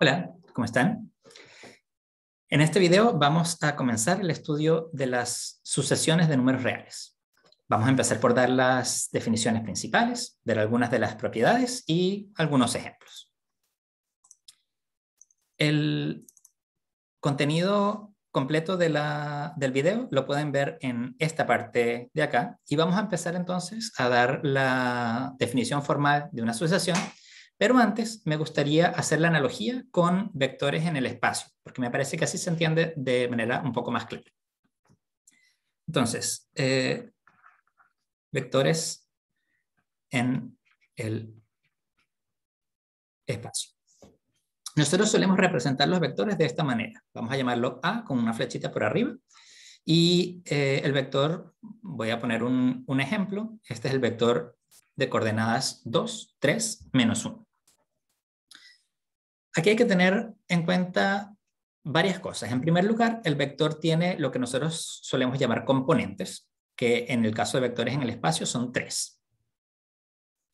Hola, ¿cómo están? En este video vamos a comenzar el estudio de las sucesiones de números reales. Vamos a empezar por dar las definiciones principales, ver algunas de las propiedades y algunos ejemplos. El contenido completo del video lo pueden ver en esta parte de acá y vamos a empezar entonces a dar la definición formal de una sucesión pero antes me gustaría hacer la analogía con vectores en el espacio, porque me parece que así se entiende de manera un poco más clara. Entonces, eh, vectores en el espacio. Nosotros solemos representar los vectores de esta manera. Vamos a llamarlo A con una flechita por arriba. Y eh, el vector, voy a poner un, un ejemplo. Este es el vector de coordenadas 2, 3, menos 1. Aquí hay que tener en cuenta varias cosas. En primer lugar, el vector tiene lo que nosotros solemos llamar componentes, que en el caso de vectores en el espacio son tres.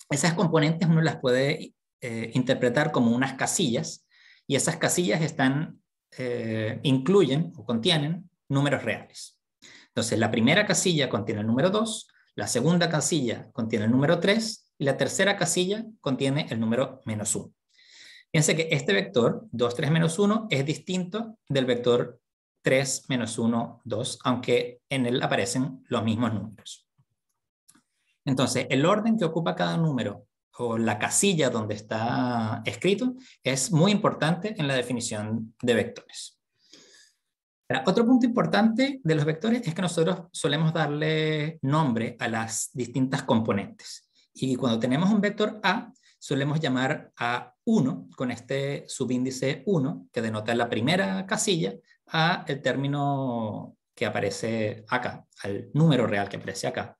Esas componentes uno las puede eh, interpretar como unas casillas y esas casillas están, eh, incluyen o contienen números reales. Entonces, la primera casilla contiene el número 2, la segunda casilla contiene el número 3 y la tercera casilla contiene el número menos 1. Fíjense que este vector, 2, 3, menos 1, es distinto del vector 3, menos 1, 2, aunque en él aparecen los mismos números. Entonces, el orden que ocupa cada número o la casilla donde está escrito es muy importante en la definición de vectores. otro punto importante de los vectores es que nosotros solemos darle nombre a las distintas componentes. Y cuando tenemos un vector A, solemos llamar a 1 con este subíndice 1, que denota la primera casilla, a el término que aparece acá, al número real que aparece acá,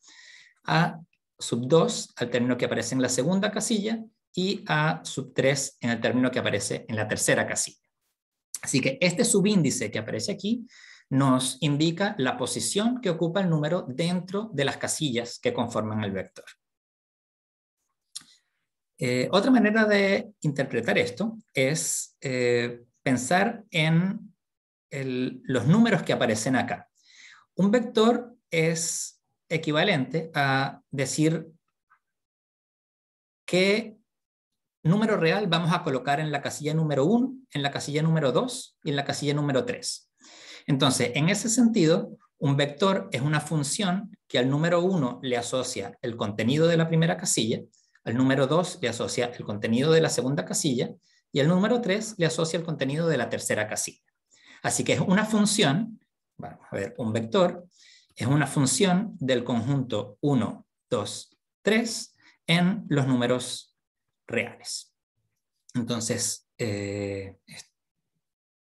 a sub 2 al término que aparece en la segunda casilla y a sub 3 en el término que aparece en la tercera casilla. Así que este subíndice que aparece aquí nos indica la posición que ocupa el número dentro de las casillas que conforman el vector. Eh, otra manera de interpretar esto es eh, pensar en los números que aparecen acá. Un vector es equivalente a decir qué número real vamos a colocar en la casilla número 1, en la casilla número 2 y en la casilla número 3. Entonces, en ese sentido, un vector es una función que al número 1 le asocia el contenido de la primera casilla al número 2 le asocia el contenido de la segunda casilla y al número 3 le asocia el contenido de la tercera casilla. Así que es una función, vamos a ver, un vector, es una función del conjunto 1, 2, 3 en los números reales. Entonces, eh,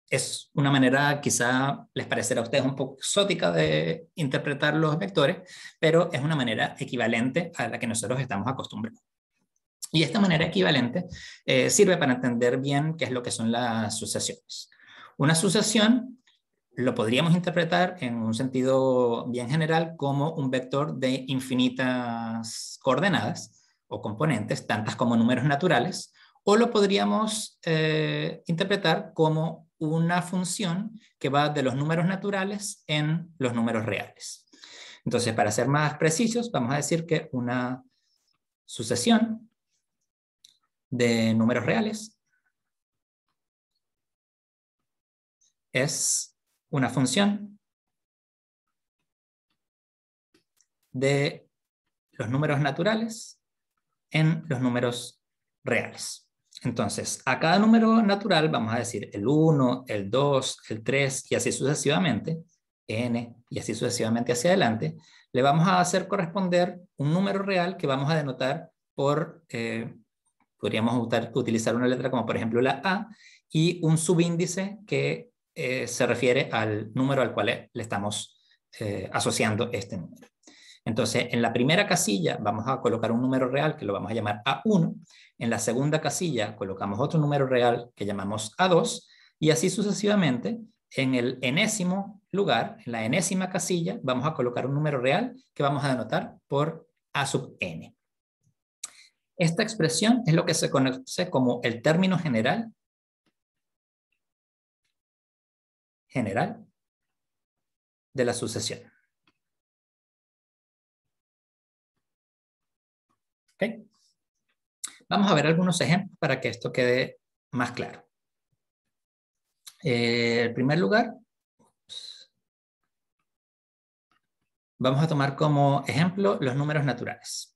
es una manera, quizá les parecerá a ustedes un poco exótica de interpretar los vectores, pero es una manera equivalente a la que nosotros estamos acostumbrados. Y esta manera equivalente eh, sirve para entender bien qué es lo que son las sucesiones. Una sucesión lo podríamos interpretar en un sentido bien general como un vector de infinitas coordenadas o componentes, tantas como números naturales, o lo podríamos eh, interpretar como una función que va de los números naturales en los números reales. Entonces, para ser más precisos, vamos a decir que una sucesión de números reales es una función de los números naturales en los números reales. Entonces, a cada número natural vamos a decir el 1, el 2, el 3 y así sucesivamente, n y así sucesivamente hacia adelante, le vamos a hacer corresponder un número real que vamos a denotar por eh, podríamos utilizar una letra como por ejemplo la A y un subíndice que eh, se refiere al número al cual le estamos eh, asociando este número. Entonces, en la primera casilla vamos a colocar un número real que lo vamos a llamar A1. En la segunda casilla colocamos otro número real que llamamos A2 y así sucesivamente. En el enésimo lugar, en la enésima casilla, vamos a colocar un número real que vamos a denotar por A sub n. Esta expresión es lo que se conoce como el término general general de la sucesión. Vamos a ver algunos ejemplos para que esto quede más claro. Eh, en primer lugar, vamos a tomar como ejemplo los números naturales.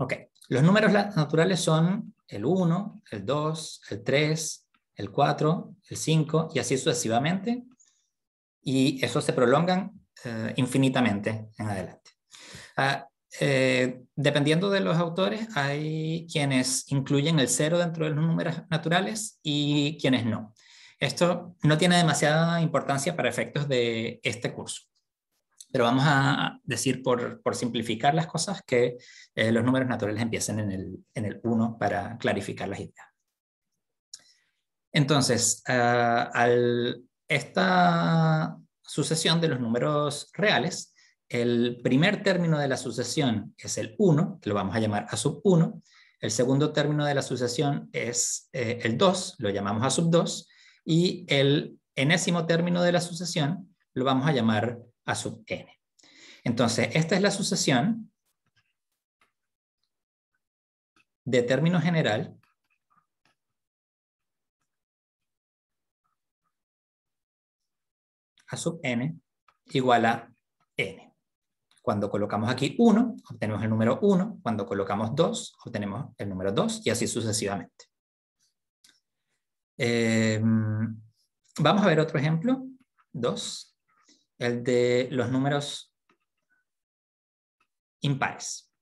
Ok, los números naturales son el 1, el 2, el 3, el 4, el 5 y así sucesivamente. Y eso se prolongan eh, infinitamente en adelante. Ah, eh, dependiendo de los autores, hay quienes incluyen el 0 dentro de los números naturales y quienes no. Esto no tiene demasiada importancia para efectos de este curso. Pero vamos a decir, por, simplificar las cosas, que eh, los números naturales empiecen en el, en 1 para clarificar las ideas. Entonces, ah, al, esta sucesión de los números reales, el primer término de la sucesión es el 1, que lo vamos a llamar a sub 1. El segundo término de la sucesión es eh, el 2, lo llamamos a sub 2. Y el enésimo término de la sucesión lo vamos a llamar a sub n. Entonces, esta es la sucesión de término general a sub n igual a n. Cuando colocamos aquí 1, obtenemos el número 1. Cuando colocamos 2, obtenemos el número 2 y así sucesivamente. Em, vamos a ver otro ejemplo. 2 el de los números impares.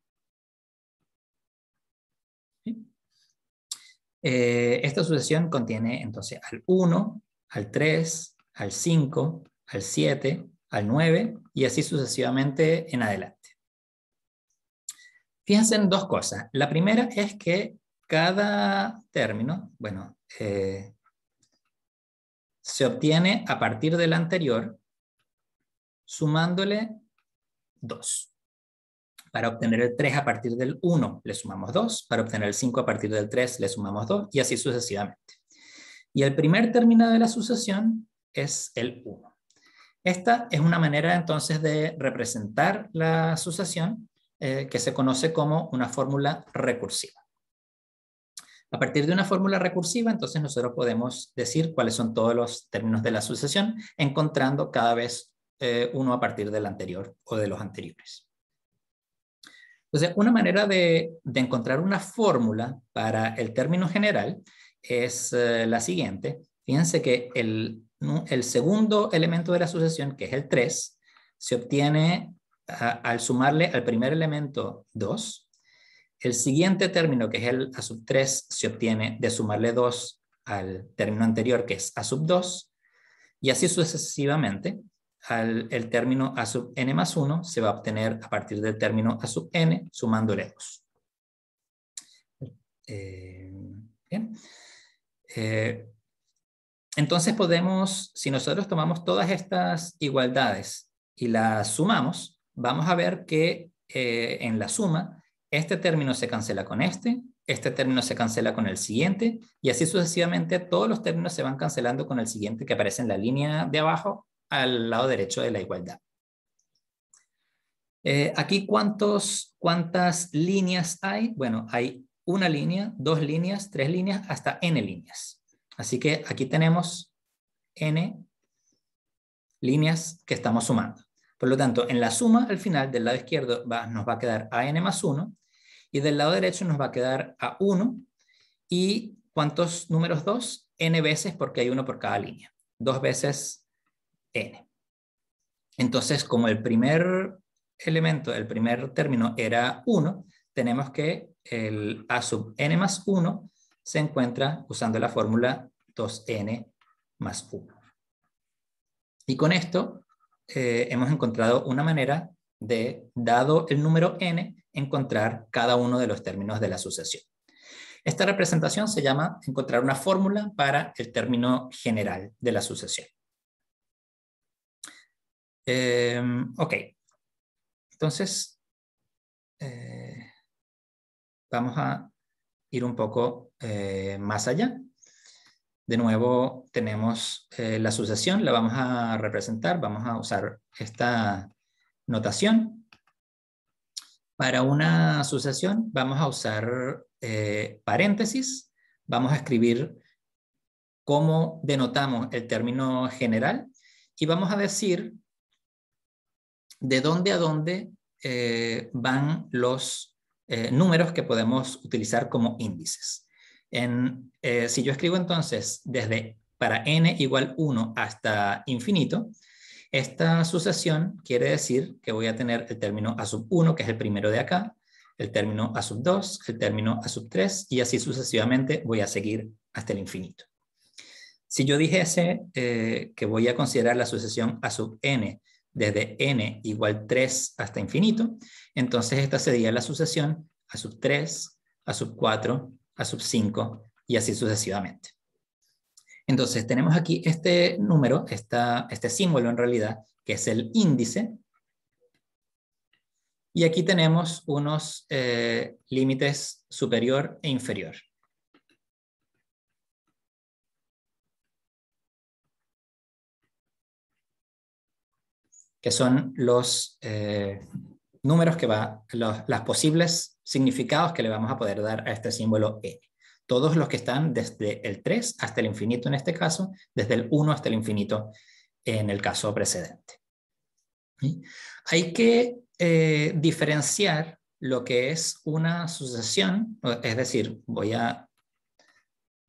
Eh, esta sucesión contiene entonces al 1, al 3, al 5, al 7, al 9 y así sucesivamente en adelante. Fíjense en dos cosas. La primera es que cada término, bueno, eh, se obtiene a partir del anterior sumándole 2. Para obtener el 3 a partir del 1 le sumamos 2, para obtener el 5 a partir del 3 le sumamos 2 y así sucesivamente. Y el primer término de la sucesión es el 1. Esta es una manera entonces de representar la sucesión eh, que se conoce como una fórmula recursiva. A partir de una fórmula recursiva, entonces nosotros podemos decir cuáles son todos los términos de la sucesión, encontrando cada vez eh, uno a partir del anterior o de los anteriores. Entonces, una manera de, encontrar una fórmula para el término general es eh, la siguiente. Fíjense que el, segundo elemento de la sucesión, que es el 3, se obtiene al sumarle al primer elemento 2. El siguiente término, que es el a sub 3, se obtiene de sumarle 2 al término anterior, que es a sub 2. Y así sucesivamente el término a sub n más 1 se va a obtener a partir del término a sub n sumándole 2. Eh, bien. Eh, entonces podemos, si nosotros tomamos todas estas igualdades y las sumamos, vamos a ver que eh, en la suma, este término se cancela con este, este término se cancela con el siguiente, y así sucesivamente todos los términos se van cancelando con el siguiente que aparece en la línea de abajo al lado derecho de la igualdad. Eh, aquí, ¿cuántos, ¿cuántas líneas hay? Bueno, hay una línea, dos líneas, tres líneas, hasta n líneas. Así que aquí tenemos n líneas que estamos sumando. Por lo tanto, en la suma, al final, del lado izquierdo nos va a quedar a n más 1 y del lado derecho nos va a quedar a 1 y ¿cuántos números 2? n veces porque hay uno por cada línea. Dos veces Entonces, como el primer elemento, el primer término era 1, tenemos que el a sub n más 1 se encuentra usando la fórmula 2n más 1. Y con esto eh, hemos encontrado una manera de, dado el número n, encontrar cada uno de los términos de la sucesión. Esta representación se llama encontrar una fórmula para el término general de la sucesión. Em, ok, entonces eh, vamos a ir un poco eh, más allá. De nuevo tenemos eh, la sucesión, la vamos a representar, vamos a usar esta notación. Para una sucesión vamos a usar paréntesis, vamos a escribir cómo denotamos el término general y vamos a decir de dónde a dónde eh, van los eh, números que podemos utilizar como índices. En, si yo escribo entonces desde para n igual 1 hasta infinito, esta sucesión quiere decir que voy a tener el término a sub 1, que es el primero de acá, el término a sub 2, el término a sub 3, y así sucesivamente voy a seguir hasta el infinito. Si yo dijese eh, que voy a considerar la sucesión a sub n desde n igual 3 hasta infinito, entonces esta sería la sucesión a sub 3, a sub 4, a sub 5 y así sucesivamente. Entonces tenemos aquí este número, este símbolo en realidad, que es el índice. Y aquí tenemos unos eh, límites superior e inferior. Que son los eh, números que va, los las posibles significados que le vamos a poder dar a este símbolo n todos los que están desde el 3 hasta el infinito en este caso, desde el 1 hasta el infinito en el caso precedente. Hay que eh, diferenciar lo que es una sucesión, es decir, voy a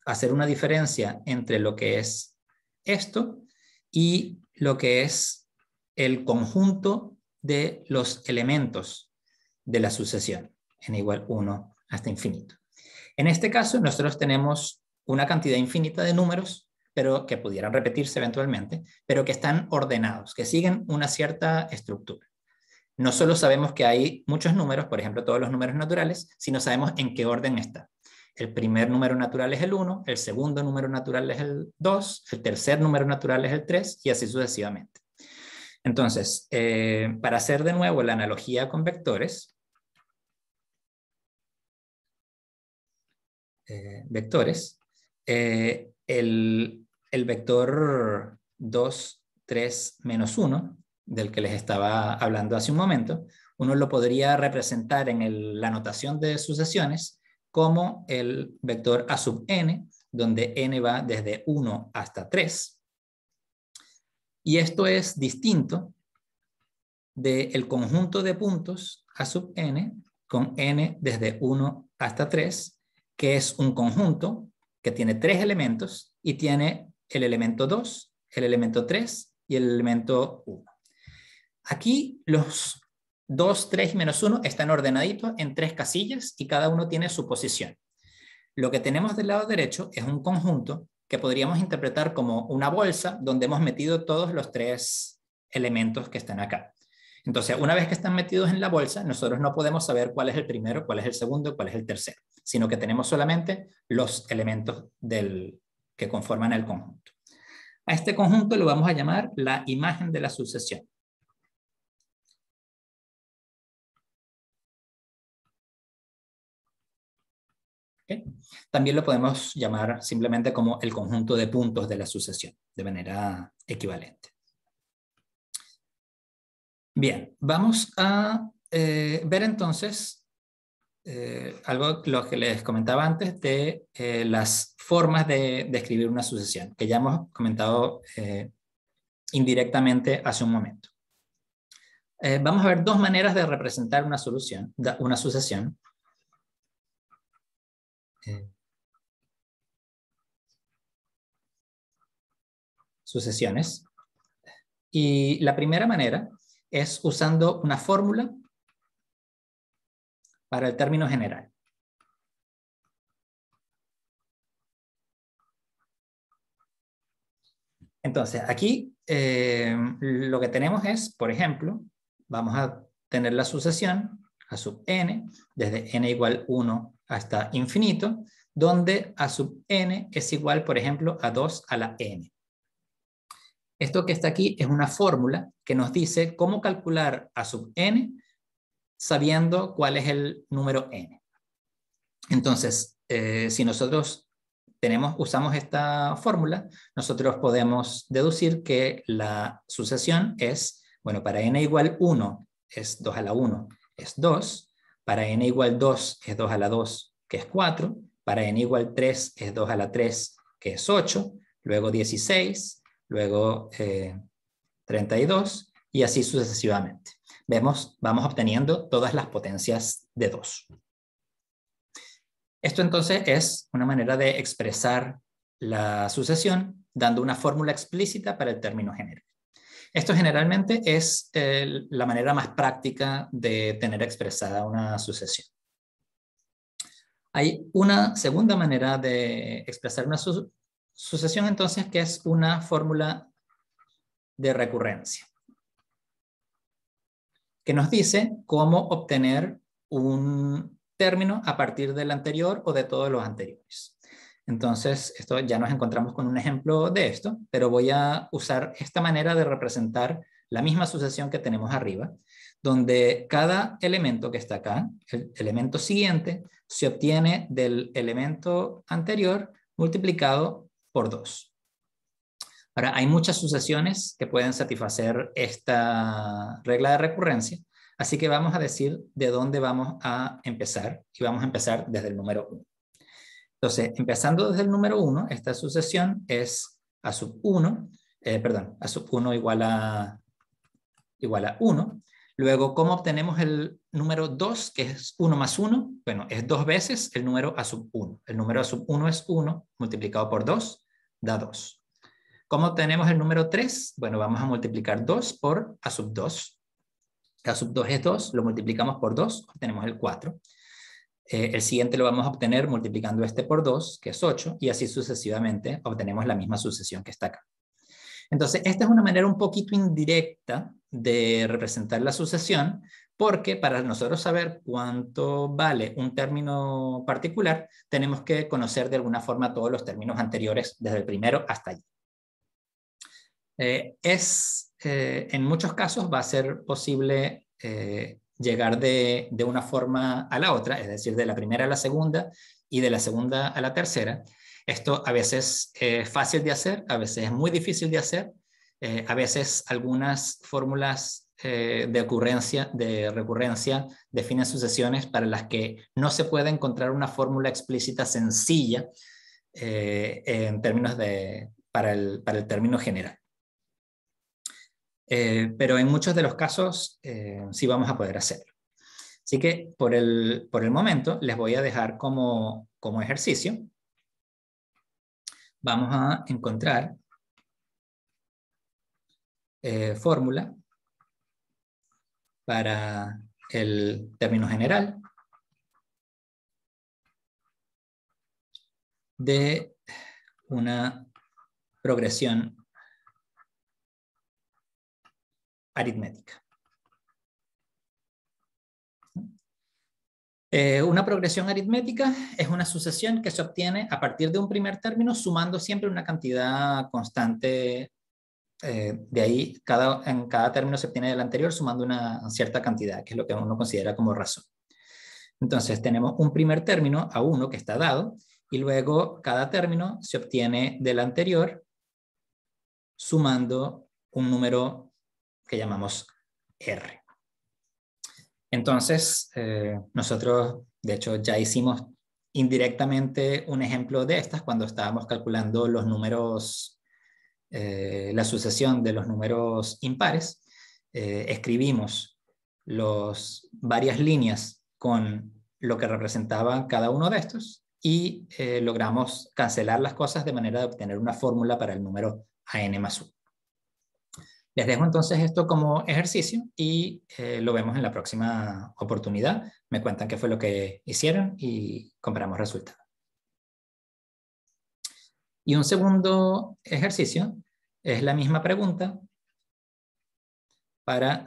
hacer una diferencia entre lo que es esto y lo que es el conjunto de los elementos de la sucesión en igual 1 hasta infinito. En este caso, nosotros tenemos una cantidad infinita de números, pero que pudieran repetirse eventualmente, pero que están ordenados, que siguen una cierta estructura. No solo sabemos que hay muchos números, por ejemplo, todos los números naturales, sino sabemos en qué orden está. El primer número natural es el 1, el segundo número natural es el 2, el tercer número natural es el 3 y así sucesivamente. Entonces, eh, para hacer de nuevo la analogía con vectores, Eh, vectores, eh, el, vector 2, 3, menos 1, del que les estaba hablando hace un momento, uno lo podría representar en la notación de sucesiones como el vector a sub n, donde n va desde 1 hasta 3. Y esto es distinto del conjunto de puntos a sub n con n desde 1 hasta 3, que es un conjunto que tiene tres elementos y tiene el elemento 2, el elemento 3 y el elemento 1. Aquí los 2, 3 y menos 1 están ordenaditos en tres casillas y cada uno tiene su posición. Lo que tenemos del lado derecho es un conjunto que podríamos interpretar como una bolsa donde hemos metido todos los tres elementos que están acá. Entonces, una vez que están metidos en la bolsa, nosotros no podemos saber cuál es el primero, cuál es el segundo, cuál es el tercero, sino que tenemos solamente los elementos del, que conforman el conjunto. A este conjunto lo vamos a llamar la imagen de la sucesión. También lo podemos llamar simplemente como el conjunto de puntos de la sucesión, de manera equivalente. Bien, vamos a eh, ver entonces eh, algo lo que les comentaba antes de eh, las formas de, de, escribir una sucesión, que ya hemos comentado indirectamente hace un momento. vamos a ver dos maneras de representar una, solución, una sucesión. Sucesiones. Y la primera manera es usando una fórmula para el término general. Entonces, aquí eh, lo que tenemos es, por ejemplo, vamos a tener la sucesión a sub n, desde n igual 1 hasta infinito, donde a sub n es igual, por ejemplo, a 2 a la n. Esto que está aquí es una fórmula que nos dice cómo calcular a sub n sabiendo cuál es el número n. Entonces, eh, si nosotros tenemos, usamos esta fórmula, nosotros podemos deducir que la sucesión es, bueno, para n igual 1 es 2 a la 1, es 2, para n igual 2 es 2 a la 2, que es 4, para n igual 3 es 2 a la 3, que es 8, luego 16, luego 32 eh, y así sucesivamente. Vemos, vamos obteniendo todas las potencias de 2. Esto entonces es una manera de expresar la sucesión dando una fórmula explícita para el término general. Esto generalmente es la manera más práctica de tener expresada una sucesión. Hay una segunda manera de expresar una sucesión entonces que es una fórmula de recurrencia que nos dice cómo obtener un término a partir del anterior o de todos los anteriores. Entonces, esto ya nos encontramos con un ejemplo de esto, pero voy a usar esta manera de representar la misma sucesión que tenemos arriba, donde cada elemento que está acá, el elemento siguiente, se obtiene del elemento anterior multiplicado por 2. Ahora, hay muchas sucesiones que pueden satisfacer esta regla de recurrencia, así que vamos a decir de dónde vamos a empezar y vamos a empezar desde el número 1. Entonces, empezando desde el número 1, esta sucesión es a sub 1, eh, perdón, a sub 1 igual a, igual a 1. Luego, ¿cómo obtenemos el número 2, que es 1 más 1? Bueno, es dos veces el número a sub 1. El número a sub 1 es 1 multiplicado por 2, da 2. ¿Cómo tenemos el número 3? Bueno, vamos a multiplicar 2 por A sub 2. A sub 2 es 2, lo multiplicamos por 2, obtenemos el 4. Eh, el siguiente lo vamos a obtener multiplicando este por 2, que es 8, y así sucesivamente obtenemos la misma sucesión que está acá. Entonces, esta es una manera un poquito indirecta de representar la sucesión, porque para nosotros saber cuánto vale un término particular, tenemos que conocer de alguna forma todos los términos anteriores, desde el primero hasta allí. Eh, es, eh, en muchos casos va a ser posible llegar de, de, una forma a la otra, es decir, de la primera a la segunda y de la segunda a la tercera. Esto a veces es fácil de hacer, a veces es muy difícil de hacer, a veces algunas fórmulas de ocurrencia, de recurrencia, definen sucesiones para las que no se puede encontrar una fórmula explícita sencilla en términos de, para, el, para el término general. Eh, pero en muchos de los casos eh, sí vamos a poder hacerlo. Así que por el, por el momento les voy a dejar como, como ejercicio. Vamos a encontrar eh, fórmula para el término general de una progresión aritmética. Eh, una progresión aritmética es una sucesión que se obtiene a partir de un primer término sumando siempre una cantidad constante. Eh, de ahí, cada, en cada término se obtiene del anterior sumando una cierta cantidad, que es lo que uno considera como razón. Entonces, tenemos un primer término a uno que está dado y luego cada término se obtiene del anterior sumando un número que llamamos R. Entonces, eh, nosotros, de hecho, ya hicimos indirectamente un ejemplo de estas cuando estábamos calculando los números, eh, la sucesión de los números impares. Eh, escribimos los, varias líneas con lo que representaba cada uno de estos y logramos cancelar las cosas de manera de obtener una fórmula para el número a n más 1. Les dejo entonces esto como ejercicio y eh, lo vemos en la próxima oportunidad. Me cuentan qué fue lo que hicieron y comparamos resultados. Y un segundo ejercicio es la misma pregunta para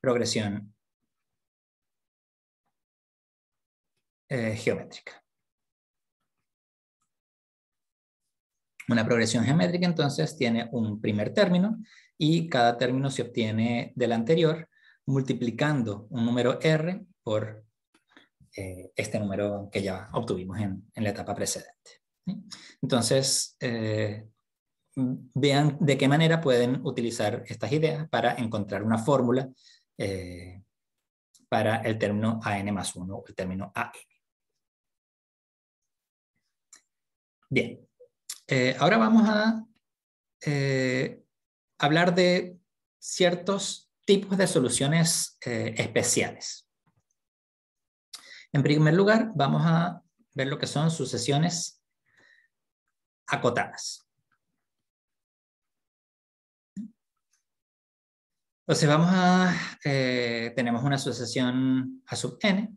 progresión eh, geométrica. Una progresión geométrica entonces tiene un primer término y cada término se obtiene del anterior multiplicando un número r por eh, este número que ya obtuvimos en, la etapa precedente. Entonces, eh, vean de qué manera pueden utilizar estas ideas para encontrar una fórmula eh, para el término AN más 1 o el término AN. Bien, ahora vamos a hablar de ciertos tipos de soluciones especiales. En primer lugar, vamos a ver lo que son sucesiones acotadas. Entonces vamos a, eh, tenemos una sucesión a sub n.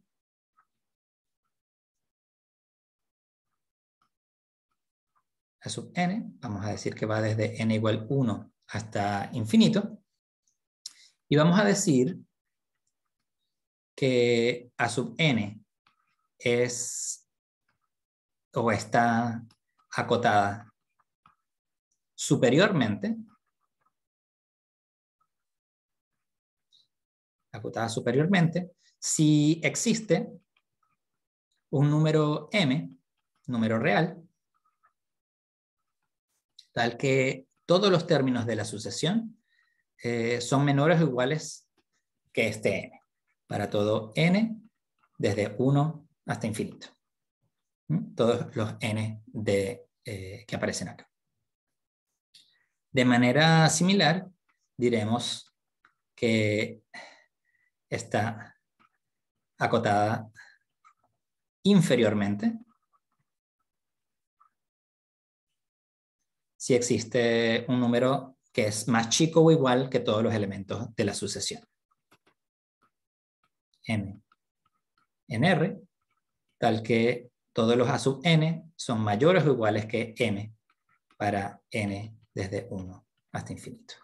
A sub n, vamos a decir que va desde n igual 1 hasta infinito. Y vamos a decir que a sub n es o está acotada superiormente, acotada superiormente, si existe un número m, número real, tal que todos los términos de la sucesión eh, son menores o iguales que este n, para todo n desde 1 hasta infinito. Todos los n de, eh, que aparecen acá. De manera similar, diremos que está acotada inferiormente si existe un número que es más chico o igual que todos los elementos de la sucesión. n en R tal que todos los A sub n son mayores o iguales que m para n desde 1 hasta infinito.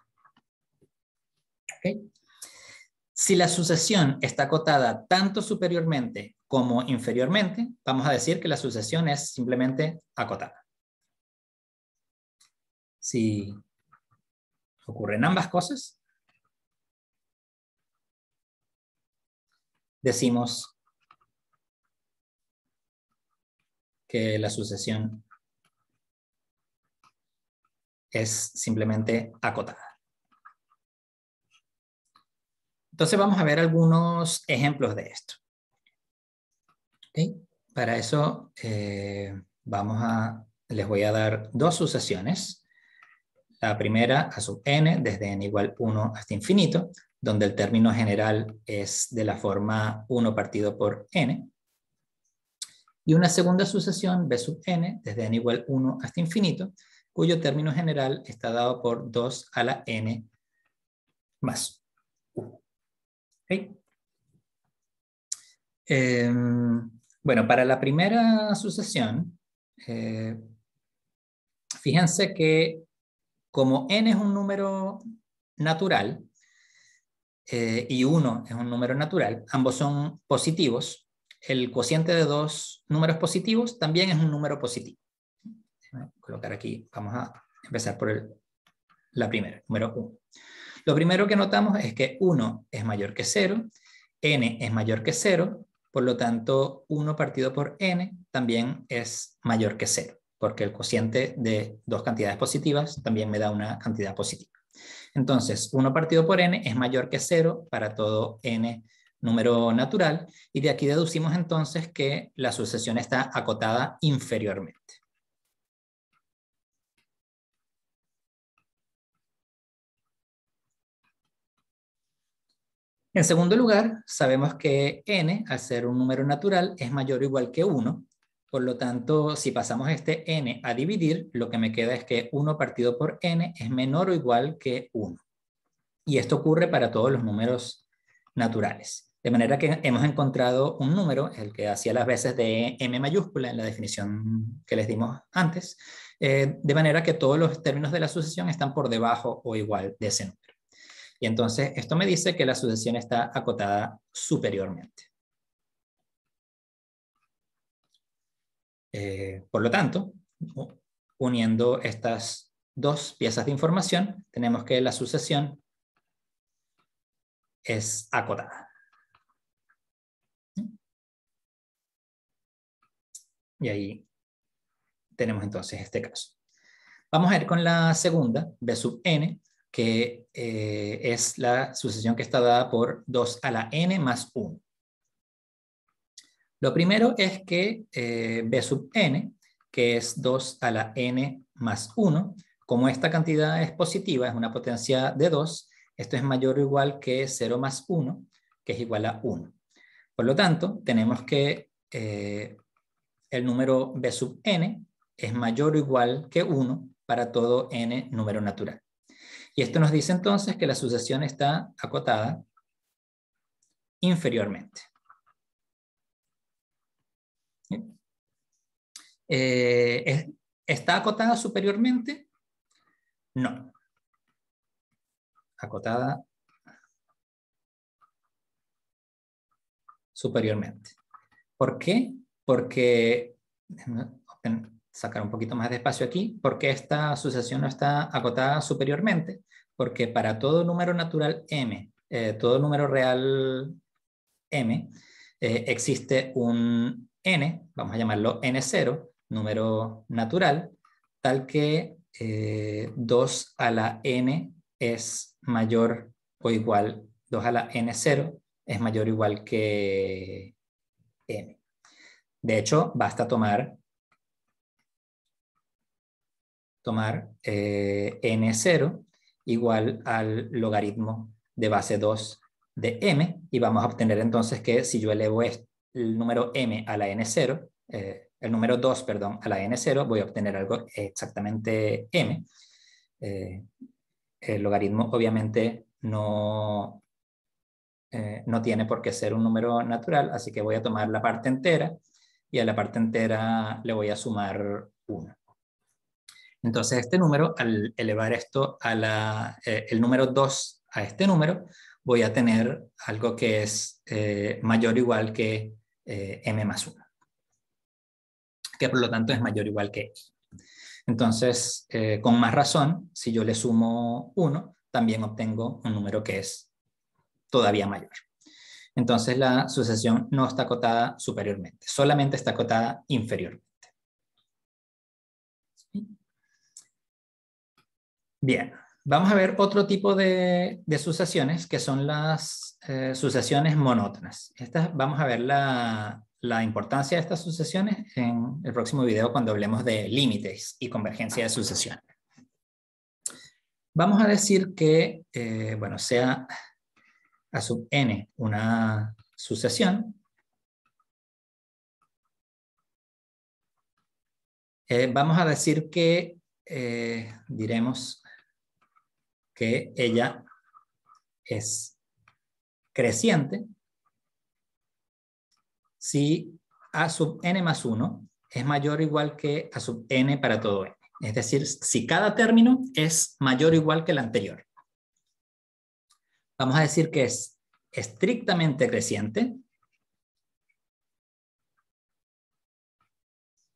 Si la sucesión está acotada tanto superiormente como inferiormente, vamos a decir que la sucesión es simplemente acotada. Si ocurren ambas cosas, decimos que la sucesión es simplemente acotada. Entonces vamos a ver algunos ejemplos de esto. Para eso eh, vamos a, les voy a dar dos sucesiones. La primera a sub n desde n igual 1 hasta infinito, donde el término general es de la forma 1 partido por n y una segunda sucesión B sub n desde n igual 1 hasta infinito, cuyo término general está dado por 2 a la n más 1. Em, bueno, para la primera sucesión, eh, fíjense que como n es un número natural eh, y 1 es un número natural, ambos son positivos, el cociente de dos números positivos también es un número positivo. Voy a colocar aquí, vamos a empezar por la primera, número 1. Lo primero que notamos es que 1 es mayor que 0, n es mayor que 0, por lo tanto 1 partido por n también es mayor que 0, porque el cociente de dos cantidades positivas también me da una cantidad positiva. Entonces, 1 partido por n es mayor que 0 para todo n número natural, y de aquí deducimos entonces que la sucesión está acotada inferiormente. En segundo lugar, sabemos que n, al ser un número natural, es mayor o igual que 1. Por lo tanto, si pasamos este n a dividir, lo que me queda es que 1 partido por n es menor o igual que 1. Y esto ocurre para todos los números naturales. De manera que hemos encontrado un número, el que hacía las veces de m mayúscula en la definición que les dimos antes, eh, de manera que todos los términos de la sucesión están por debajo o igual de ese número. Y entonces esto me dice que la sucesión está acotada superiormente. Eh, por lo tanto, uniendo estas dos piezas de información, tenemos que la sucesión es acotada. Y ahí tenemos entonces este caso. Vamos a ir con la segunda, B sub n, que eh, es la sucesión que está dada por 2 a la n más 1. Lo primero es que eh, B sub n, que es 2 a la n más 1, como esta cantidad es positiva, es una potencia de 2, esto es mayor o igual que 0 más 1, que es igual a 1. Por lo tanto, tenemos que eh, el número b sub n es mayor o igual que 1 para todo n número natural. Y esto nos dice entonces que la sucesión está acotada inferiormente. Eh, ¿Está acotada superiormente? No. Acotada superiormente. ¿Por qué? Porque, sacar un poquito más de espacio aquí, porque esta sucesión no está acotada superiormente? Porque para todo número natural m, eh, todo número real m, eh, existe un n, vamos a llamarlo n0, número natural, tal que 2 eh, a la n es mayor o igual, 2 a la n0 es mayor o igual que n. De hecho, basta tomar, tomar eh, n0 igual al logaritmo de base 2 de m y vamos a obtener entonces que si yo elevo el número m a la n0, el número 2, perdón, a la n0, voy a obtener algo exactamente m. Eh, el logaritmo obviamente no, eh, no tiene por qué ser un número natural, así que voy a tomar la parte entera y a la parte entera le voy a sumar 1. Entonces este número, al elevar esto a la, eh, el número 2 a este número, voy a tener algo que es mayor o igual que m más 1 que por lo tanto es mayor o igual que i. Entonces, eh, con más razón, si yo le sumo 1, también obtengo un número que es todavía mayor. Entonces, la sucesión no está acotada superiormente, solamente está acotada inferiormente. Bien, vamos a ver otro tipo de, sucesiones que son las eh, sucesiones monótonas. Estas, vamos a ver la, importancia de estas sucesiones en el próximo video cuando hablemos de límites y convergencia de sucesión. Vamos a decir que, eh, bueno, sea a sub n una sucesión, eh, vamos a decir que diremos que ella es creciente si a sub n más 1 es mayor o igual que a sub n para todo n. Es decir, si cada término es mayor o igual que el anterior. Vamos a decir que es estrictamente creciente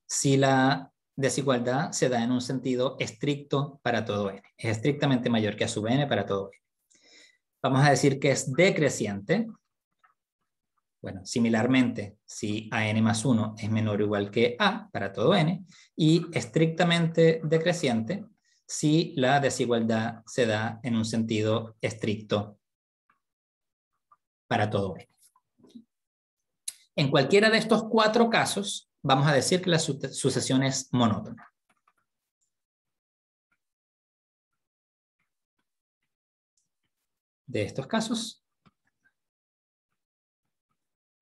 si la desigualdad se da en un sentido estricto para todo n. Es estrictamente mayor que a sub n para todo n. Vamos a decir que es decreciente bueno, similarmente, si a n más 1 es menor o igual que a para todo n, y estrictamente decreciente si la desigualdad se da en un sentido estricto para todo n. En cualquiera de estos cuatro casos, vamos a decir que la sucesión es monótona. De estos casos,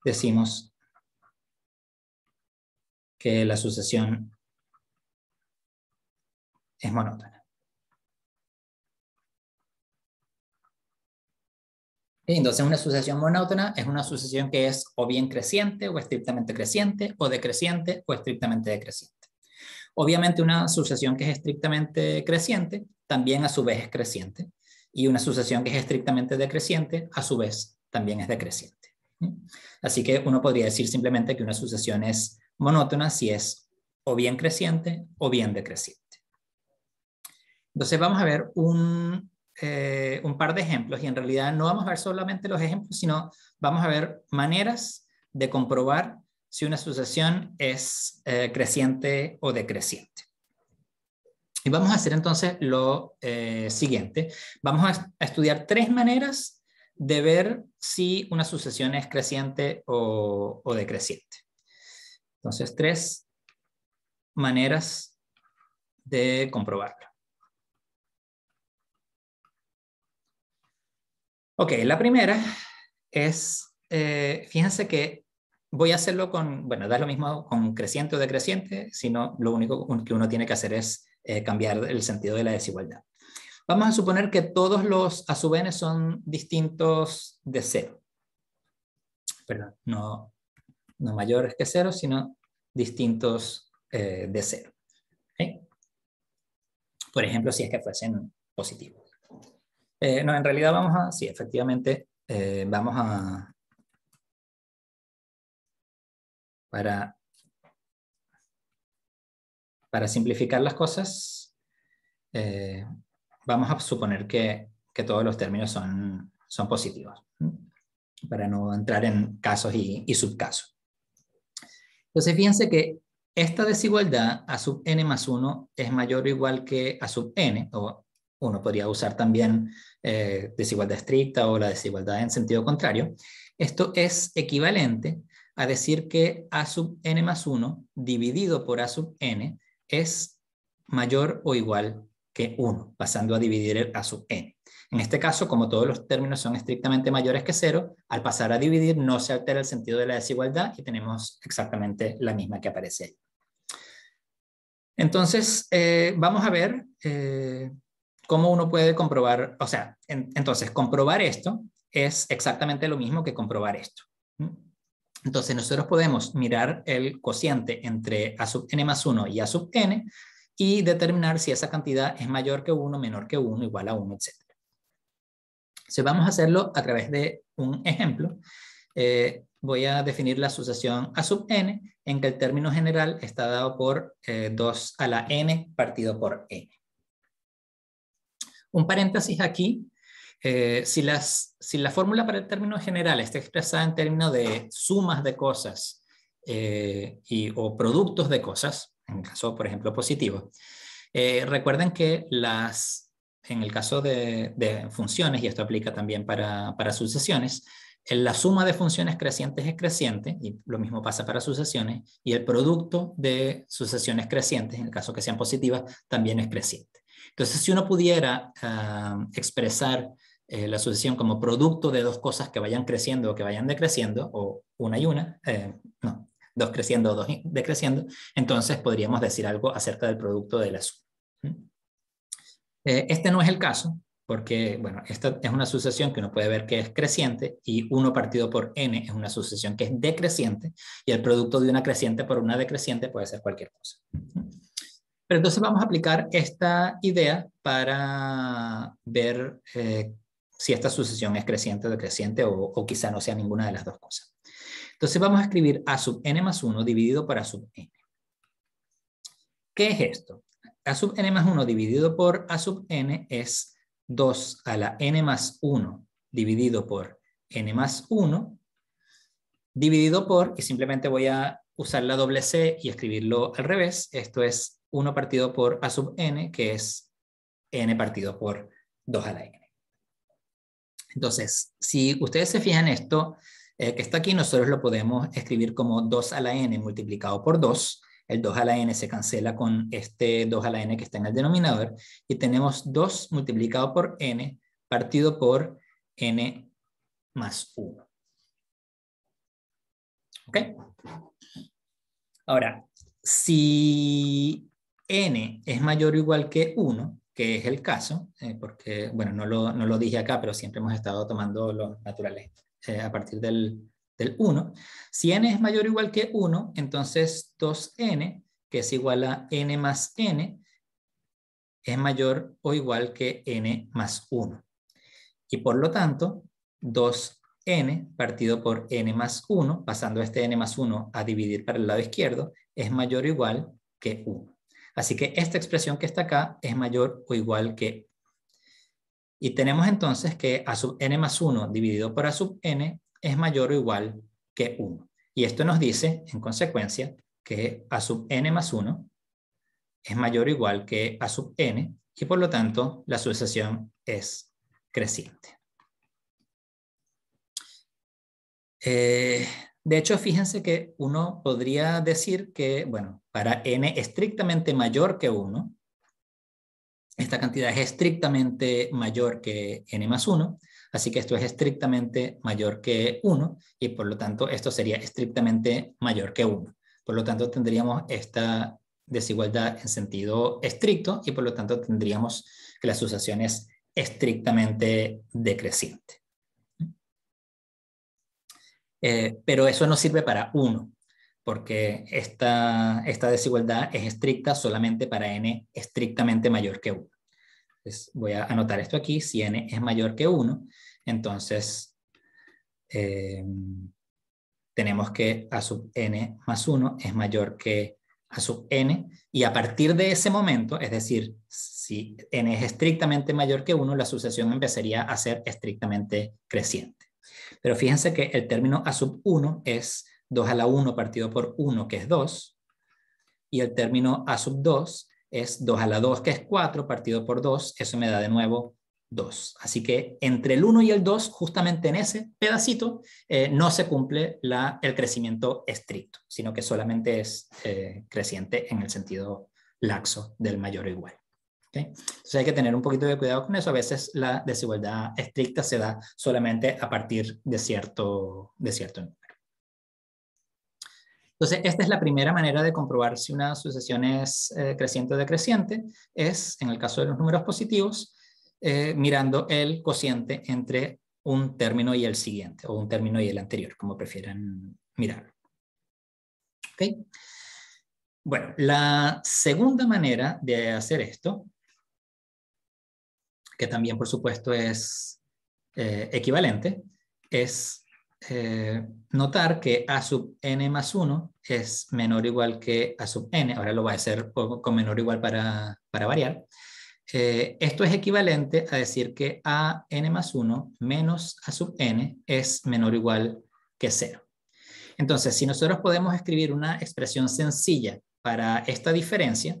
decimos que la sucesión es monótona. Entonces, una sucesión monótona es una sucesión que es o bien creciente o estrictamente creciente, o decreciente o estrictamente decreciente. Obviamente, una sucesión que es estrictamente creciente también a su vez es creciente, y una sucesión que es estrictamente decreciente a su vez también es decreciente. Así que uno podría decir simplemente que una sucesión es monótona si es o bien creciente o bien decreciente. Entonces vamos a ver un, eh, un par de ejemplos y en realidad no vamos a ver solamente los ejemplos, sino vamos a ver maneras de comprobar si una sucesión es eh, creciente o decreciente. Y vamos a hacer entonces lo eh, siguiente. Vamos a, estudiar tres maneras de ver si una sucesión es creciente o, o decreciente. Entonces, tres maneras de comprobarlo. Ok, la primera es, eh, fíjense que voy a hacerlo con, bueno, da lo mismo con creciente o decreciente, sino lo único que uno tiene que hacer es eh, cambiar el sentido de la desigualdad. Vamos a suponer que todos los a sub n son distintos de cero. Perdón, no, no mayores que cero, sino distintos eh, de cero. Por ejemplo, si es que fuesen positivos. Eh, no, en realidad vamos a, sí, efectivamente, eh, vamos a, para, para simplificar las cosas, eh, vamos a suponer que, que, todos los términos son, son positivos, para no entrar en casos y, y subcasos. Entonces, fíjense que esta desigualdad a sub n más 1 es mayor o igual que a sub n, o uno podría usar también eh, desigualdad estricta o la desigualdad en sentido contrario. Esto es equivalente a decir que a sub n más 1 dividido por a sub n es mayor o igual que 1, pasando a dividir a sub n. En este caso, como todos los términos son estrictamente mayores que 0, al pasar a dividir no se altera el sentido de la desigualdad y tenemos exactamente la misma que aparece ahí. Entonces, eh, vamos a ver eh, ¿Cómo uno puede comprobar? O sea, entonces, comprobar esto es exactamente lo mismo que comprobar esto. Entonces, nosotros podemos mirar el cociente entre A sub n más 1 y A sub n y determinar si esa cantidad es mayor que 1, menor que 1, igual a 1, etc. Entonces, vamos a hacerlo a través de un ejemplo. Eh, voy a definir la asociación A sub n en que el término general está dado por 2 eh, a la n partido por n. Un paréntesis aquí, eh, si, la fórmula para el término general está expresada en términos de sumas de cosas eh, y, o productos de cosas, en el caso, por ejemplo, positivo, eh, recuerden que las, en el caso de, de, funciones, y esto aplica también para, para sucesiones, la suma de funciones crecientes es creciente, y lo mismo pasa para sucesiones, y el producto de sucesiones crecientes, en el caso que sean positivas, también es creciente. Entonces, si uno pudiera ah, expresar eh, la sucesión como producto de dos cosas que vayan creciendo o que vayan decreciendo, o una y una, eh, no, dos creciendo o dos decreciendo, entonces podríamos decir algo acerca del producto de la suma. Eh, este no es el caso, porque, bueno, esta es una sucesión que uno puede ver que es creciente y 1 partido por n es una sucesión que es decreciente y el producto de una creciente por una decreciente puede ser cualquier cosa. Pero entonces vamos a aplicar esta idea para ver eh, si esta sucesión es creciente o decreciente o, o, quizá no sea ninguna de las dos cosas. Entonces vamos a escribir a sub n más 1 dividido por a sub n. ¿Qué es esto? a sub n más 1 dividido por a sub n es 2 a la n más 1 dividido por n más 1 dividido por, y simplemente voy a usar la doble C y escribirlo al revés, esto es 1 partido por a sub n, que es n partido por 2 a la n. Entonces, si ustedes se fijan esto, eh, que está aquí, nosotros lo podemos escribir como 2 a la n multiplicado por 2. El 2 a la n se cancela con este 2 a la n que está en el denominador. Y tenemos 2 multiplicado por n partido por n más 1. ¿Ok? Ahora, si n es mayor o igual que 1, que es el caso, eh, porque, bueno, no lo, no lo, dije acá, pero siempre hemos estado tomando los naturales eh, a partir del, del 1. Si n es mayor o igual que 1, entonces 2n, que es igual a n más n, es mayor o igual que n más 1. Y por lo tanto, 2n partido por n más 1, pasando este n más 1 a dividir para el lado izquierdo, es mayor o igual que 1. Así que esta expresión que está acá es mayor o igual que. Y tenemos entonces que a sub n más 1 dividido por a sub n es mayor o igual que 1. Y esto nos dice, en consecuencia, que a sub n más 1 es mayor o igual que a sub n y por lo tanto la sucesión es creciente. Eh, de hecho, fíjense que uno podría decir que, bueno, para n estrictamente mayor que 1, esta cantidad es estrictamente mayor que n más 1, así que esto es estrictamente mayor que 1 y por lo tanto esto sería estrictamente mayor que 1. Por lo tanto tendríamos esta desigualdad en sentido estricto y por lo tanto tendríamos que la asociación es estrictamente decreciente. Eh, pero eso no sirve para 1, porque esta, esta desigualdad es estricta solamente para n estrictamente mayor que 1. voy a anotar esto aquí, si n es mayor que 1, entonces eh, tenemos que a sub n más 1 es mayor que a sub n, y a partir de ese momento, es decir, si n es estrictamente mayor que 1, la sucesión empezaría a ser estrictamente creciente. Pero fíjense que el término a sub 1 es 2 a la 1 partido por 1, que es 2, y el término a sub 2 es 2 a la 2, que es 4, partido por 2, eso me da de nuevo 2. Así que entre el 1 y el 2, justamente en ese pedacito, eh, no se cumple la, el crecimiento estricto, sino que solamente es eh, creciente en el sentido laxo del mayor o igual. Entonces hay que tener un poquito de cuidado con eso. A veces la desigualdad estricta se da solamente a partir de cierto, de cierto número. Entonces, esta es la primera manera de comprobar si una sucesión es eh, creciente o decreciente. Es, en el caso de los números positivos, eh, mirando el cociente entre un término y el siguiente, o un término y el anterior, como prefieran mirarlo. ¿Okay? Bueno, la segunda manera de hacer esto, que también por supuesto es eh, equivalente, es eh, notar que a sub n más 1 es menor o igual que a sub n, ahora lo voy a hacer con menor o igual para, para variar, eh, esto es equivalente a decir que a n más 1 menos a sub n es menor o igual que 0. Entonces, si nosotros podemos escribir una expresión sencilla para esta diferencia,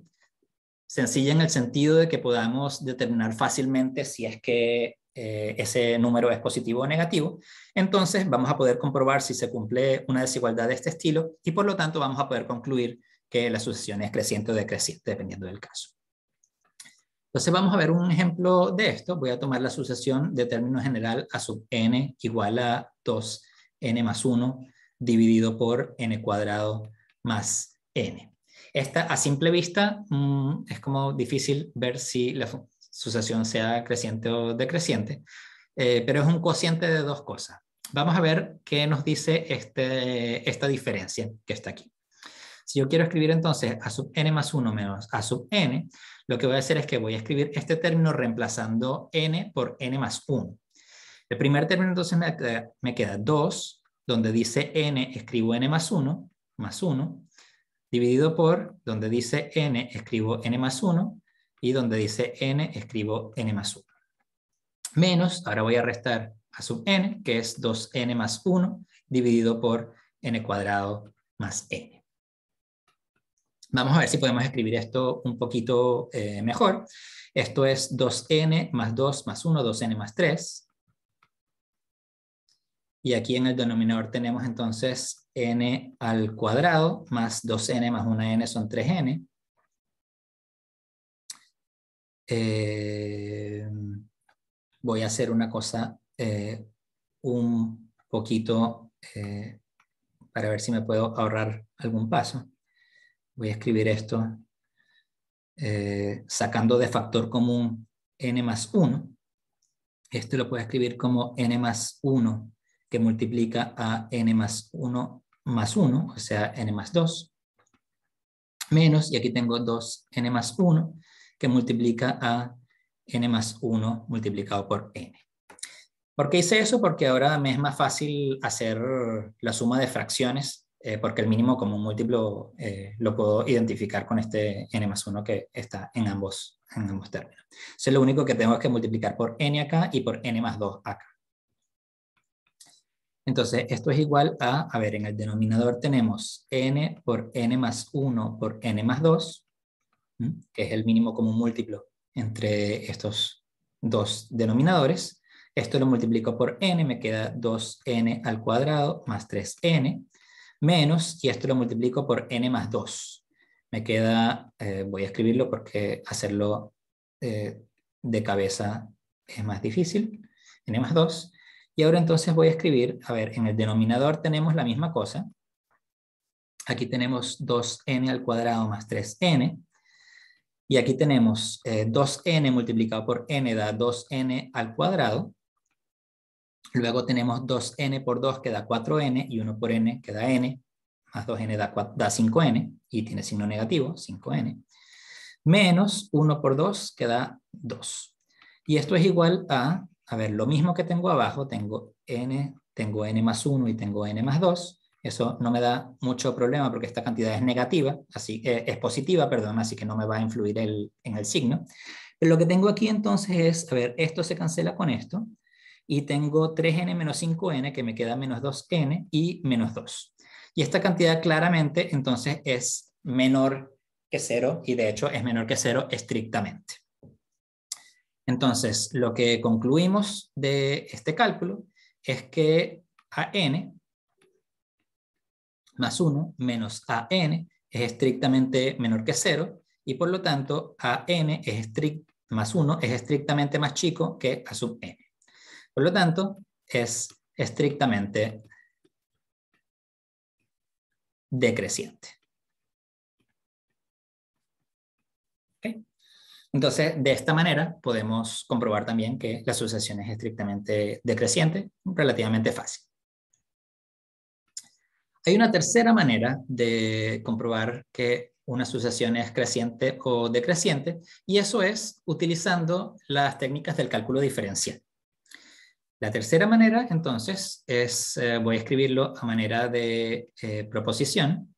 sencilla en el sentido de que podamos determinar fácilmente si es que eh, ese número es positivo o negativo, entonces vamos a poder comprobar si se cumple una desigualdad de este estilo y por lo tanto vamos a poder concluir que la sucesión es creciente o decreciente dependiendo del caso. Entonces vamos a ver un ejemplo de esto. Voy a tomar la sucesión de término general a sub n igual a 2n más 1 dividido por n cuadrado más n. Esta a simple vista mm, es como difícil ver si la sucesión sea creciente o decreciente, eh, pero es un cociente de dos cosas. Vamos a ver qué nos dice este, esta diferencia que está aquí. Si yo quiero escribir entonces a sub n más 1 menos a sub n, lo que voy a hacer es que voy a escribir este término reemplazando n por n más 1. El primer término entonces me me queda 2, donde dice n escribo n más 1, más 1, dividido por donde dice n escribo n más 1 y donde dice n escribo n más 1. Menos, ahora voy a restar a sub n, que es 2n más 1, dividido por n cuadrado más n. Vamos a ver si podemos escribir esto un poquito eh, mejor. Esto es 2n más 2 más 1, 2n más 3. Y aquí en el denominador tenemos entonces n al cuadrado más 2n más 1n son 3n. Eh, voy a hacer una cosa eh, un poquito para ver si me puedo ahorrar algún paso voy a escribir esto eh, sacando de factor común n más 1. Esto lo puedo escribir como n más 1 que multiplica a n más 1 más 1, o sea, n más 2, menos, y aquí tengo 2n más 1 que multiplica a n más 1 multiplicado por n. ¿Por qué hice eso? Porque ahora me es más fácil hacer la suma de fracciones eh, porque el mínimo como múltiplo eh, lo puedo identificar con este n más 1 que está en ambos, en ambos términos. Entonces lo único que tengo es que multiplicar por n acá y por n más 2 acá. Entonces, esto es igual a, a ver, en el denominador tenemos n por n más 1 por n más 2, que es el mínimo común múltiplo entre estos dos denominadores. Esto lo multiplico por n, me queda 2n al cuadrado más 3n, menos, y esto lo multiplico por n más 2. Me queda, eh, voy a escribirlo porque hacerlo eh, de cabeza es más difícil, n más 2. Y ahora entonces voy a escribir, a ver, en el denominador tenemos la misma cosa. Aquí tenemos 2n al cuadrado más 3n. Y aquí tenemos 2n eh, multiplicado por n da 2n al cuadrado. Luego tenemos 2n por 2 que da 4n y 1 por n que da n. Más 2n da, da 5n y tiene signo negativo, 5n. Menos 1 por 2 que da 2. Y esto es igual a a ver, lo mismo que tengo abajo, tengo n, tengo n más 1 y tengo n más 2. Eso no me da mucho problema porque esta cantidad es negativa, así, eh, es positiva, perdón, así que no me va a influir el, en el signo. Pero lo que tengo aquí entonces es, a ver, esto se cancela con esto, y tengo 3n menos 5n, que me queda menos 2n y menos 2. Y esta cantidad claramente entonces es menor que 0, y de hecho es menor que 0 estrictamente. Entonces, lo que concluimos de este cálculo es que AN más 1 menos AN es estrictamente menor que 0 y por lo tanto AN es más 1 es estrictamente más chico que A sub n. Por lo tanto, es estrictamente decreciente. Entonces, de esta manera podemos comprobar también que la sucesión es estrictamente decreciente, relativamente fácil. Hay una tercera manera de comprobar que una sucesión es creciente o decreciente, y eso es utilizando las técnicas del cálculo diferencial. La tercera manera, entonces, es, eh, voy a escribirlo a manera de eh, proposición,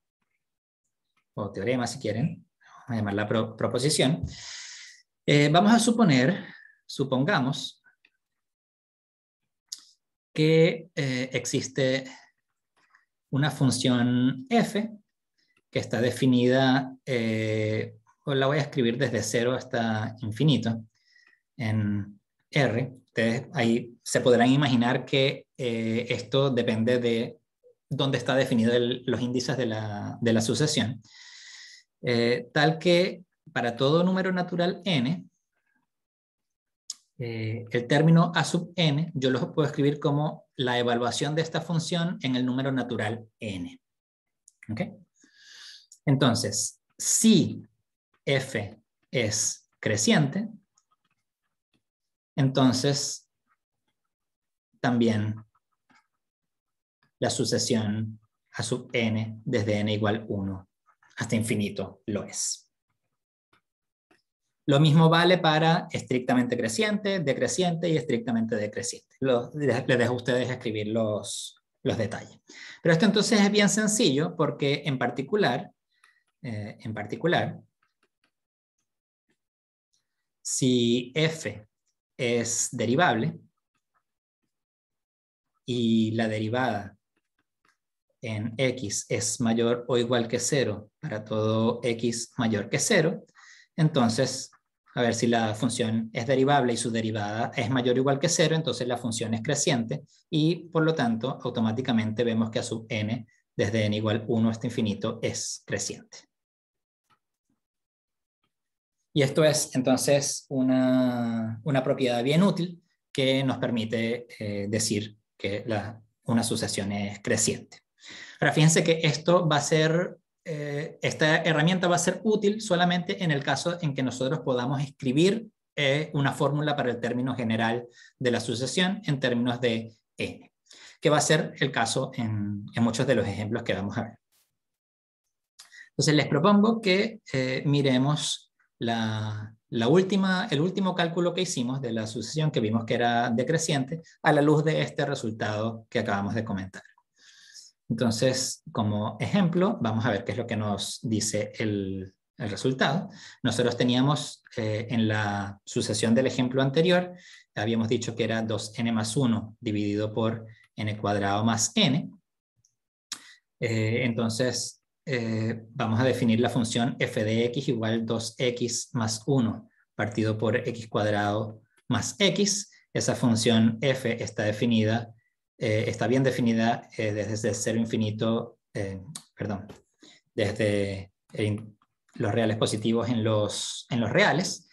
o teorema si quieren, vamos a llamarla proposición, eh, vamos a suponer, supongamos, que eh, existe una función f que está definida, eh, la voy a escribir desde cero hasta infinito en R. Ustedes ahí se podrán imaginar que esto depende de dónde está definido los índices de la sucesión. tal que para todo número natural n, eh, el término a sub n, yo lo puedo escribir como la evaluación de esta función en el número natural n. Entonces, si f es creciente, entonces también la sucesión a sub n desde n igual 1 hasta infinito lo es. Lo mismo vale para estrictamente creciente, decreciente y estrictamente decreciente. les, dejo a ustedes escribir los, los detalles. Pero esto entonces es bien sencillo porque en particular, eh, en particular, si f es derivable y la derivada en x es mayor o igual que 0 para todo x mayor que 0, entonces a ver si la función es derivable y su derivada es mayor o igual que cero, entonces la función es creciente y por lo tanto automáticamente vemos que a sub n desde n igual 1 hasta infinito es creciente. Y esto es entonces una, propiedad bien útil que nos permite eh, decir que una sucesión es creciente. Ahora fíjense que esto va a ser eh, esta herramienta va a ser útil solamente en el caso en que nosotros podamos escribir eh, una fórmula para el término general de la sucesión en términos de n, que va a ser el caso en, muchos de los ejemplos que vamos a ver. Entonces les propongo que eh, miremos la, última, el último cálculo que hicimos de la sucesión que vimos que era decreciente a la luz de este resultado que acabamos de comentar. Entonces, como ejemplo, vamos a ver qué es lo que nos dice el, resultado. Nosotros teníamos eh, en la sucesión del ejemplo anterior, habíamos dicho que era 2n más 1 dividido por n cuadrado más n. Eh, entonces, eh, vamos a definir la función f de x igual 2x más 1 partido por x cuadrado más x. Esa función f está definida, eh, está bien definida desde 0 infinito, perdón, desde los reales positivos en los, en los reales.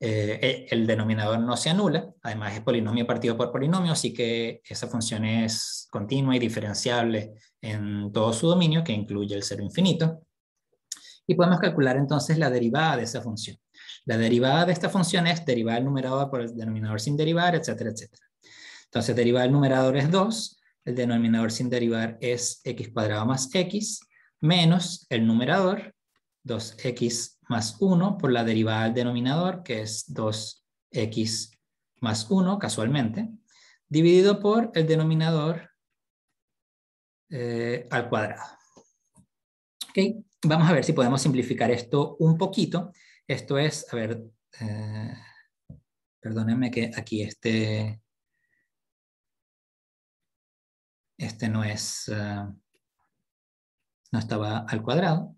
Eh, el denominador no se anula, además es polinomio partido por polinomio, así que esa función es continua y diferenciable en todo su dominio, que incluye el cero infinito. Y podemos calcular entonces la derivada de esa función. La derivada de esta función es derivada del numerador por el denominador sin derivar, etcétera, etcétera. Entonces, derivada del numerador es 2, el denominador sin derivar es x cuadrado más x, menos el numerador, 2x más 1 por la derivada del denominador, que es 2x más 1, casualmente, dividido por el denominador eh, al cuadrado. Okay. Vamos a ver si podemos simplificar esto un poquito. Esto es, a ver, eh, perdónenme que aquí este, este no es, eh, no estaba al cuadrado.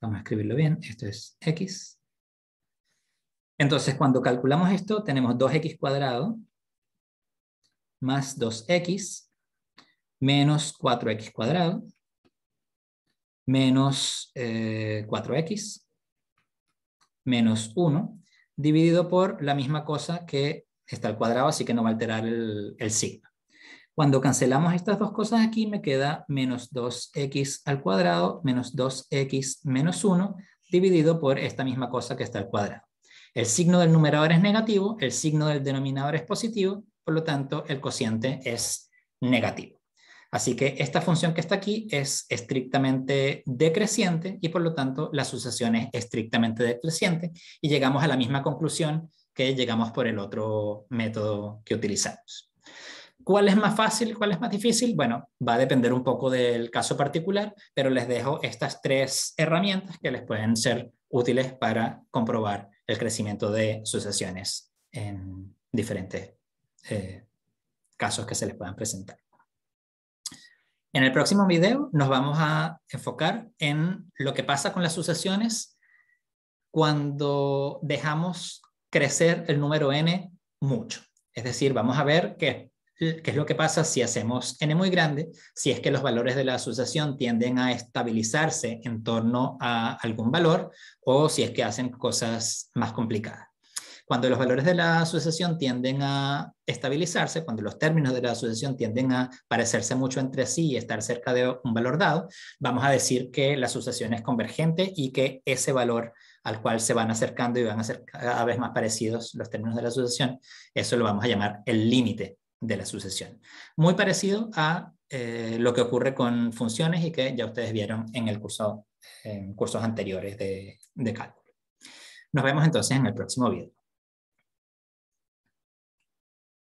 Vamos a escribirlo bien. Esto es x. Entonces, cuando calculamos esto, tenemos 2x cuadrado más 2x menos 4x cuadrado menos 4x eh, menos 1 dividido por la misma cosa que está al cuadrado, así que no va a alterar el signo. Cuando cancelamos estas dos cosas aquí, me queda menos 2x al cuadrado menos 2x menos 1 dividido por esta misma cosa que está al cuadrado. El signo del numerador es negativo, el signo del denominador es positivo, por lo tanto el cociente es negativo. Así que esta función que está aquí es estrictamente decreciente y por lo tanto la sucesión es estrictamente decreciente y llegamos a la misma conclusión que llegamos por el otro método que utilizamos. ¿Cuál es más fácil? ¿Cuál es más difícil? Bueno, va a depender un poco del caso particular, pero les dejo estas tres herramientas que les pueden ser útiles para comprobar el crecimiento de sucesiones en diferentes eh, casos que se les puedan presentar. En el próximo video nos vamos a enfocar en lo que pasa con las sucesiones cuando dejamos crecer el número n mucho. Es decir, vamos a ver que qué es lo que pasa si hacemos n muy grande, si es que los valores de la asociación tienden a estabilizarse en torno a algún valor o si es que hacen cosas más complicadas. Cuando los valores de la asociación tienden a estabilizarse, cuando los términos de la asociación tienden a parecerse mucho entre sí y estar cerca de un valor dado, vamos a decir que la asociación es convergente y que ese valor al cual se van acercando y van a ser cada vez más parecidos los términos de la asociación, eso lo vamos a llamar el límite de la sucesión. Muy parecido a eh, lo que ocurre con funciones y que ya ustedes vieron en el curso, en cursos anteriores de, de cálculo. Nos vemos entonces en el próximo video.